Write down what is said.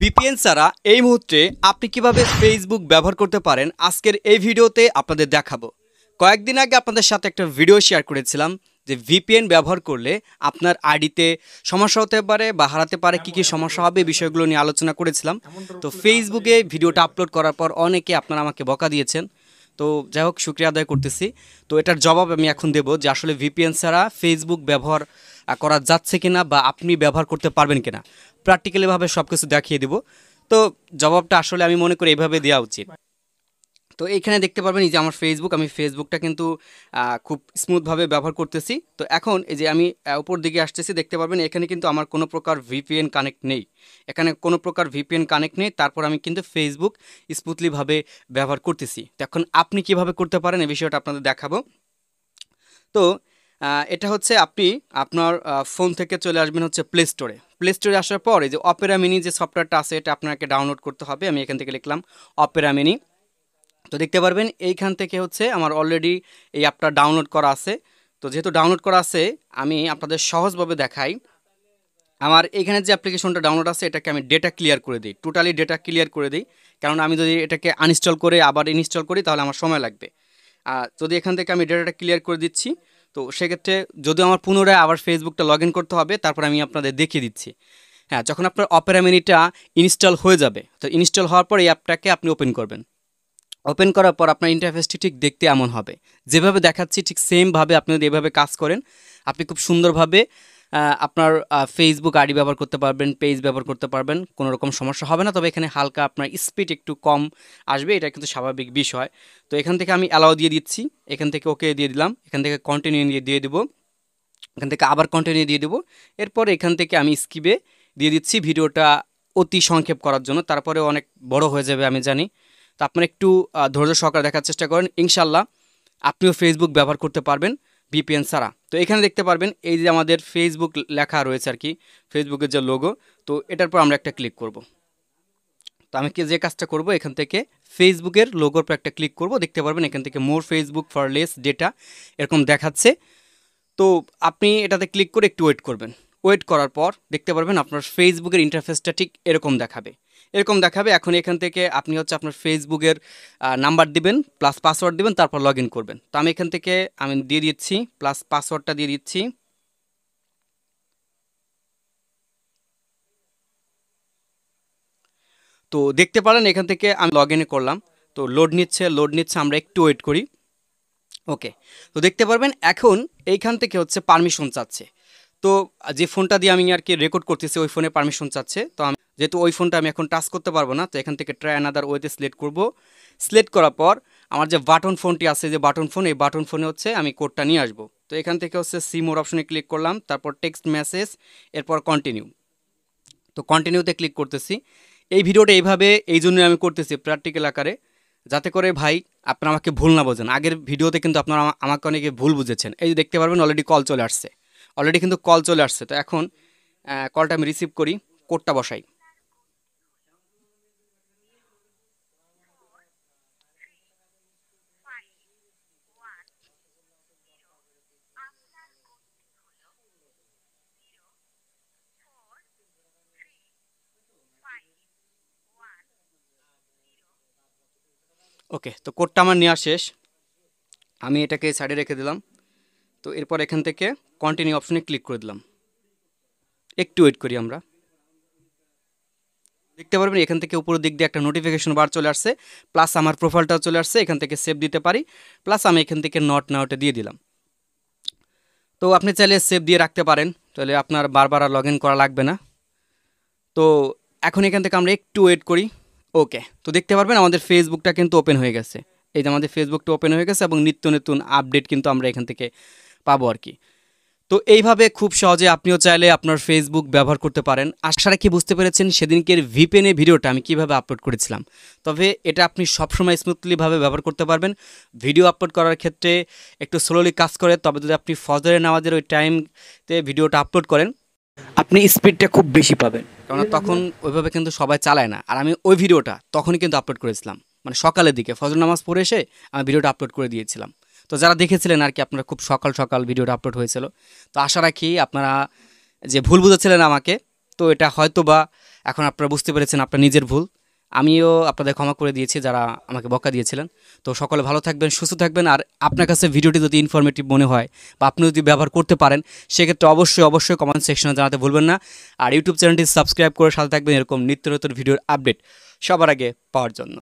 VPN ছাড়া এই মুহূর্তে আপনি কীভাবে ফেসবুক ব্যবহার করতে পারেন, আজকের এই ভিডিওতে আপনাদের দেখাবো। কয়েকদিন আগে আপনাদের সাথে একটা ভিডিও শেয়ার করেছিলাম যে ভিপিএন ব্যবহার করলে আপনার আইডিতে সমস্যা হতে পারে বা হারাতে পারে, কী কী সমস্যা হবে বিষয়গুলো নিয়ে আলোচনা করেছিলাম। তো ফেসবুকে ভিডিওটা আপলোড করার পর অনেকে আপনারা আমাকে বকা দিয়েছেন। তো যাই হোক, শুক্রিয়া আদায় করতেছি। তো এটার জবাব আমি এখন দেবো যে আসলে ভিপিএন ছাড়া ফেসবুক ব্যবহার করা যাচ্ছে কিনা বা আপনি ব্যবহার করতে পারবেন কিনা। প্র্যাকটিক্যালিভাবে সব কিছু দেখিয়ে দিব। তো জবাবটা আসলে আমি মনে করি এইভাবে দেওয়া উচিত। তো এইখানে দেখতে পারবেন এই যে আমার ফেসবুক আমি ফেসবুকটা কিন্তু খুব স্মুথভাবে ব্যবহার করতেছি। তো এখন এই যে আমি উপর দিকে আসতেছি, দেখতে পারবেন এখানে কিন্তু আমার কোনো প্রকার ভিপিএন কানেক্ট নেই। এখানে কোনো প্রকার ভিপিএন কানেক্ট নেই, তারপর আমি কিন্তু ফেসবুক স্মুথলিভাবে ব্যবহার করতেছি। তো এখন আপনি কীভাবে করতে পারেন, এই বিষয়টা আপনাদের দেখাবো। তো এটা হচ্ছে আপনি আপনার ফোন থেকে চলে আসবেন হচ্ছে প্লে স্টোরে প্লে স্টোরে আসার পর এই যে অপেরা মিনি যে সফটওয়্যারটা আছে, এটা আপনাকে ডাউনলোড করতে হবে। আমি এখান থেকে লিখলাম অপেরা মিনি তো দেখতে পারবেন, এইখান থেকে হচ্ছে আমার অলরেডি এই অ্যাপটা ডাউনলোড করা আছে। তো যেহেতু ডাউনলোড করা আছে, আমি আপনাদের সহজভাবে দেখাই। আমার এখানে যে অ্যাপ্লিকেশনটা ডাউনলোড আছে, এটাকে আমি ডেটা ক্লিয়ার করে দিই। টোটালি ডেটা ক্লিয়ার করে দিই। কারণ আমি যদি এটাকে আনইনস্টল করে আবার ইনস্টল করি, তাহলে আমার সময় লাগবে। আর যদি এখান থেকে আমি ডেটাটা ক্লিয়ার করে দিচ্ছি তো সেক্ষেত্রে যদি আমার পুনরায় আবার ফেসবুকটা লগ করতে হবে, তারপর আমি আপনাদের দেখিয়ে দিচ্ছি। হ্যাঁ যখন আপনার অপেরা মিনিটা ইনস্টল হয়ে যাবে, তো ইনস্টল হওয়ার পর এই অ্যাপটাকে আপনি ওপেন করবেন। ওপেন করার পর আপনার ইন্টারফেসটি ঠিক দেখতে এমন হবে। যেভাবে দেখাচ্ছি ঠিক সেমভাবে আপনি যদি এভাবে কাজ করেন, আপনি খুব সুন্দরভাবে আপনার ফেসবুক আইডি ব্যবহার করতে পারবেন পেজ ব্যবহার করতে পারবেন, কোনো রকম সমস্যা হবে না। তবে এখানে হালকা আপনার স্পিড একটু কম আসবে, এটা কিন্তু স্বাভাবিক বিষয়। তো এখান থেকে আমি অ্যালাউ দিয়ে দিচ্ছি। এখান থেকে ওকে দিয়ে দিলাম। এখান থেকে কন্টিনিউ দিয়ে দিয়ে দেবো। এখান থেকে আবার কন্টিনিউ দিয়ে দেবো। এরপর এখান থেকে আমি স্কিপে দিয়ে দিচ্ছি ভিডিওটা অতি সংক্ষেপ করার জন্য। তারপরে অনেক বড় হয়ে যাবে, আমি জানি। তো আপনারা একটু ধৈর্য সহকারে দেখার চেষ্টা করেন। ইনশাল্লাহ আপনিও ফেসবুক ব্যবহার করতে পারবেন। ভিপিএন ছাড়া। তো এখানে দেখতে পারবেন, এই যে আমাদের ফেসবুক লেখা রয়েছে আর কি ফেসবুকের যে লোগো তো এটার পর আমরা একটা ক্লিক করব। তো আমি কি যে কাজটা করব, এখান থেকে ফেসবুকের লোগোর পর একটা ক্লিক করব, দেখতে পারবেন এখান থেকে more Facebook for less data এরকম দেখাচ্ছে। তো আপনি এটাতে ক্লিক করে একটু ওয়েট করবেন। ওয়েট করার পর দেখতে পারবেন আপনার ফেসবুকের ইন্টারফেসটা ঠিক এরকম দেখাবে। এরকম দেখাবে। এখন এখান থেকে আপনি হচ্ছে আপনার ফেসবুকের নাম্বার দিবেন প্লাস পাসওয়ার্ড দিবেন, তারপর লগ করবেন। তো আমি এখান থেকে আমি দিয়ে দিচ্ছি প্লাস পাসওয়ার্ডটা দিয়ে দিচ্ছি। তো দেখতে পারেন, এখান থেকে আমি লগ করলাম। তো লোড নিচ্ছে লোড নিচ্ছে, আমরা একটু ওয়েট করি। ওকে তো দেখতে পারবেন, এখন এইখান থেকে হচ্ছে পারমিশন চাচ্ছে। তো যে ফোনটা দিয়ে আমি আর কি রেকর্ড করতেছি, ওই ফোনে পারমিশন চাচ্ছে। তো আমি যেহেতু ওই ফোনটা আমি এখন টাচ করতে পারব না, তো এখান থেকে ট্রাই অ্যানাদার ওয়েতে সিলেক্ট করব। সিলেক্ট করার পর আমার যে বাটন ফোনটি আছে, যে বাটন ফোন এই বাটন ফোনে হচ্ছে আমি কোডটা নিয়ে আসব। তো এখান থেকে হচ্ছে সিমোর অপশনে ক্লিক করলাম, তারপর টেক্সট মেসেজ এরপর কন্টিনিউ তো কন্টিনিউতে ক্লিক করতেছি। এই ভিডিওটা এইভাবে, এই জন্যই আমি করতেছি প্র্যাকটিক্যাল আকারে, যাতে করে ভাই আপনারা আমাকে ভুল না বোঝেন। আগের ভিডিওতে কিন্তু আপনারা আমাকে অনেকে ভুল বুঝেছেন। এই দেখতে পারবেন অলরেডি কল চলে আসছে। অলরেডি কিন্তু কল চলে আসছে, তো এখন কলটা আমি রিসিভ করি কোডটা বসাই। ওকে তো কোডটা আমার নেওয়া শেষ। আমি এটাকে সাইডে রেখে দিলাম। তো এরপর এখান থেকে কন্টিনিউ অপশনে ক্লিক করে দিলাম। একটু ওয়েট করি আমরা। দেখতে পারবেন, এখান থেকে উপরের দিক দিয়ে একটা নোটিফিকেশন বার চলে আসছে প্লাস আমার প্রোফাইলটাও চলে আসছে, এখান থেকে সেভ দিতে পারি প্লাস আমি এখান থেকে নট নাওটা দিয়ে দিলাম। তো আপনি চাইলে সেভ দিয়ে রাখতে পারেন, তাহলে আপনার বারবার আর লগ ইন করা লাগবে না। তো এখন এখান থেকে আমরা একটু ওয়েট করি ওকে তো দেখতে পারবেন, আমাদের ফেসবুকটা কিন্তু ওপেন হয়ে গেছে। এই যে আমাদের ফেসবুকটা ওপেন হয়ে গেছে এবং নিত্য নতুন আপডেট কিন্তু আমরা এখান থেকে পাবো আর কি। তো এইভাবে খুব সহজে আপনিও চাইলে আপনার ফেসবুক ব্যবহার করতে পারেন। আশা রাখি বুঝতে পেরেছেন সেদিনকের ভিপেনে ভিডিওটা আমি কীভাবে আপলোড করেছিলাম। তবে এটা আপনি সবসময় স্মুথলিভাবে ব্যবহার করতে পারবেন। ভিডিও আপলোড করার ক্ষেত্রে একটু স্লোলি কাজ করে, তবে যদি আপনি ফজরের নামাজের ওই টাইমতে ভিডিওটা আপলোড করেন, আপনি স্পিডটা খুব বেশি পাবেন। কারণ তখন ওইভাবে কিন্তু সবাই চালায় না। আর আমি ওই ভিডিওটা তখনই কিন্তু আপলোড করেছিলাম। মানে সকালের দিকে। ফজর নামাজ পড়ে এসে আমি ভিডিওটা আপলোড করে দিয়েছিলাম। তো যারা দেখেছিলেন আর কি আপনারা খুব সকাল সকাল ভিডিওটা আপলোড হয়েছিল, তো আশা রাখি আপনারা যে ভুল বুঝেছিলেন আমাকে, তো এটা হয়তো বা এখন আপনারা বুঝতে পেরেছেন আপনার নিজের ভুল। আমিও আপনাদের ক্ষমা করে দিয়েছি যারা আমাকে বকা দিয়েছিলেন। তো সকলে ভালো থাকবেন, সুস্থ থাকবেন আর আপনার কাছে ভিডিওটি যদি ইনফরমেটিভ মনে হয় বা আপনি যদি ব্যবহার করতে পারেন, সেক্ষেত্রে অবশ্যই অবশ্যই কমেন্ট সেকশনে জানাতে ভুলবেন না। আর ইউটিউব চ্যানেলটি সাবস্ক্রাইব করে সাথে থাকবেন এরকম নিত্য নতুন ভিডিওর আপডেট সবার আগে পাওয়ার জন্য।